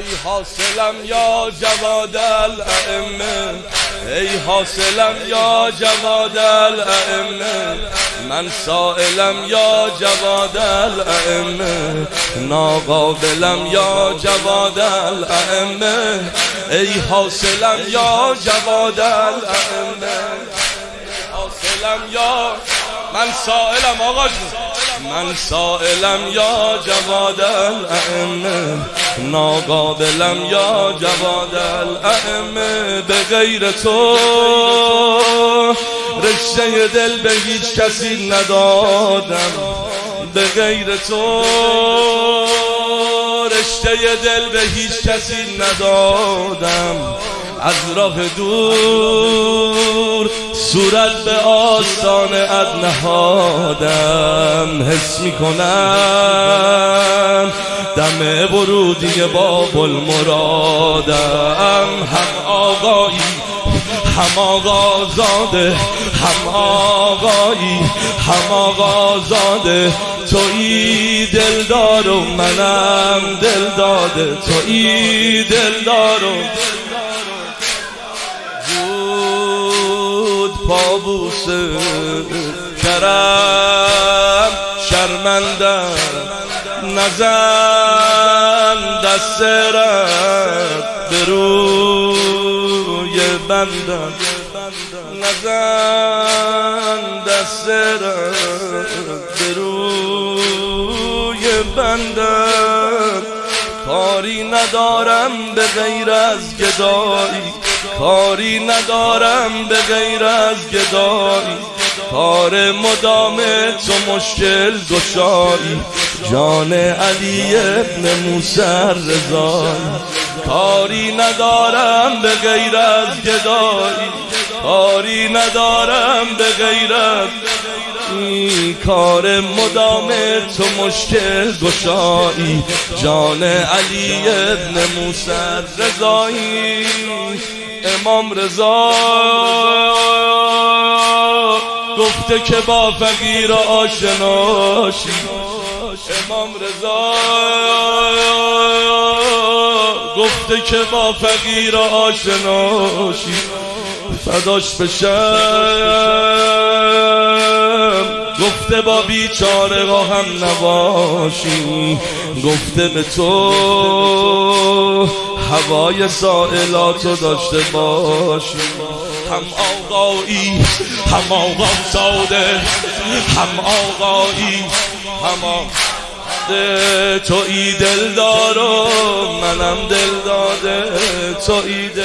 ای حاصلم یا جواد الائمه ای حاصلم یا جواد الائمه من سائلم یا جواد الائمه ناقابلم یا جواد الائمه ای حاصلم یا جواد الائمه حاصلم یا من سائلم آقا من سائلم یا جواد الائمه. ناقابلم یا جواد الائمه به غیر تو. رشته دل به هیچ کسی ندادم به غیر تو. رشته دل به هیچ کسی ندادم. از راه دور صورت به آستان اد نهادم حس می‌کنم دم ورودی باب المرادم هم آقایی هم آقازاده هم آقایی هم آقازاده توی دلدار و منم دل داده. توی دلدار و پابوس کرم شرمندم. نزن دست رد به روی بندم. نزن دست رد به روی بندم. کاری ندارم به غیر از گدایی. کاری ندارم به غیر از گدایی. کار مدام تو مشکل گشایی. جان علی ابن موسر رضایی. کاری ندارم به غیر از گدایی. کاری ندارم به غیر از کار مدام تو مشکل گشایی. جان علی ابن موسر رضایی. امام رضا گفته که با فقیر آشناشی امام رضا گفته که با فقیر آشناشی فداش بشم. گفته با بیچاره با هم نباشی گفته به تو هوای سائلاتو داشته باشی هم آقایی هم آقا ساده هم آقایی هم آقا تو ای دل دارو منم دل داده تو ای دل